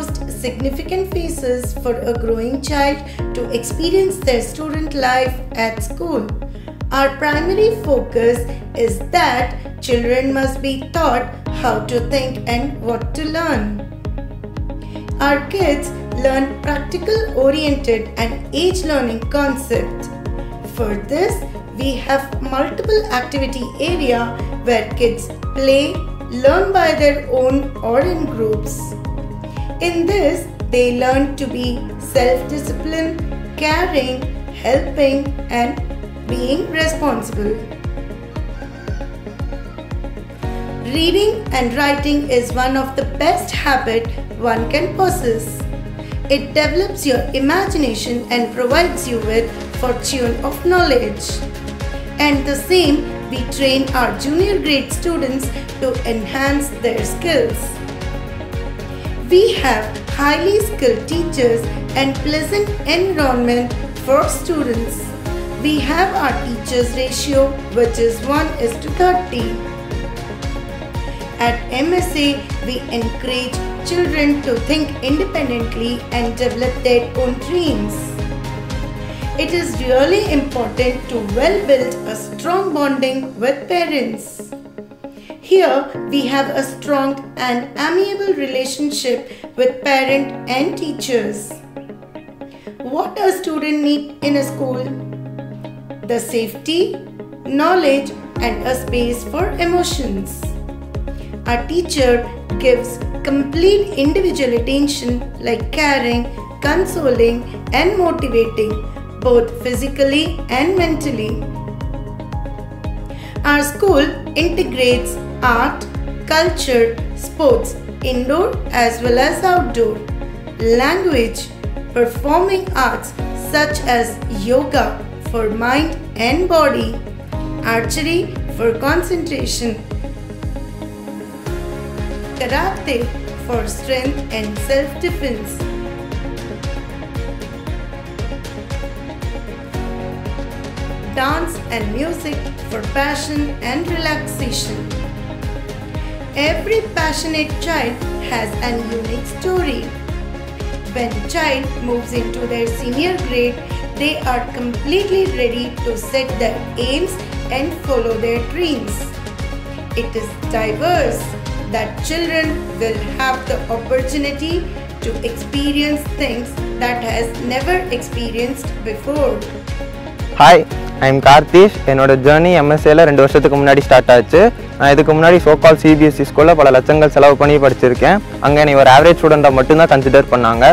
most significant phases for a growing child to experience their student life at school. Our primary focus is that children must be taught how to think and what to learn. Our kids learn practical oriented and age learning concepts. For this, we have multiple activity area where kids play, learn by their own or in groups. In this, they learn to be self-disciplined, caring, helping and being responsible. Reading and writing is one of the best habit one can possess. It develops your imagination and provides you with fortune of knowledge. And the same we train our junior grade students to enhance their skills. We have highly skilled teachers and pleasant environment for students. We have our teachers ratio which is 1 is to 30. At MSA, we encourage children to think independently and develop their own dreams. It is really important to well build a strong bonding with parents. Here, we have a strong and amiable relationship with parent and teachers. What a student need in a school? The safety, knowledge and a space for emotions. Our teacher gives complete individual attention like caring, consoling and motivating both physically and mentally. Our school integrates art, culture, sports, indoor as well as outdoor, language, performing arts such as yoga for mind and body, archery for concentration, karate for strength and self-defense. Dance and music for passion and relaxation. Every passionate child has an unique story. When a child moves into their senior grade, they are completely ready to set their aims and follow their dreams. It is diverse that children will have the opportunity to experience things that has never experienced before. Hi I'm Karthish என்னோட journey எம்எஸ்ஏல ரெண்டு வருஷத்துக்கு முன்னாடி start ஆச்சு. நான் இதுக்கு முன்னாடி சோகால் CBSE ஸ்கூலில் பல லட்சங்கள் செலவு பண்ணி படிச்சிருக்கேன். அங்கே என்னை ஒரு ஆவரேஜ் ஸ்டூடெண்ட்டாக மட்டும்தான் கன்சிடர் பண்ணாங்க.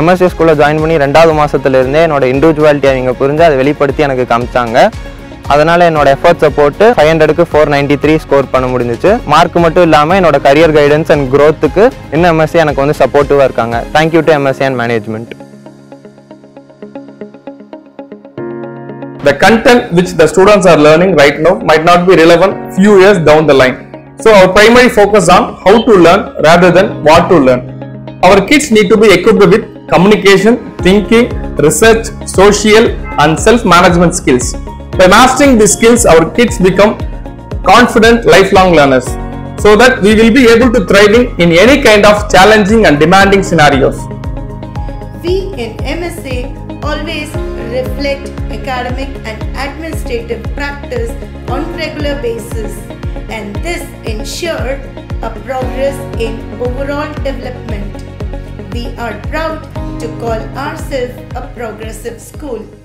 எம்எஸ்சி ஸ்கூலில் ஜாயின் பண்ணி ரெண்டாவது மாதத்துலேருந்தே என்னோட இண்டிவிஜுவாலிட்டி அவங்க புரிஞ்சு அதை வெளிப்படுத்தி எனக்கு காமிச்சாங்க. அதனால் என்னோட எஃபர்ட்ஸை போட்டு ஃபைவ் ஹண்ட்ரடுக்கு ஃபோர் நைன்ட்டி த்ரீ ஸ்கோர் பண்ண முடிஞ்சிச்சு. மார்க் மட்டும் இல்லாமல் என்னோட கரியர் கைடன்ஸ் அண்ட் க்ரோத்துக்கு இன்னும் எம்எஸ்சி எனக்கு வந்து சப்போர்ட்டிவாக இருக்காங்க. Thank you to MSC and management the content which the students are learning right now might not be relevant few years down the line. So our primary focus on how to learn rather than what to learn. Our kids need to be equipped with communication, thinking, research, social and self-management skills. By mastering these skills, our kids become confident lifelong learners so that we will be able to thriving in any kind of challenging and demanding scenarios. We in MSA always reflect academic and administrative practice on regular basis and this ensured a progress in overall development. We are proud to call ourselves a progressive school.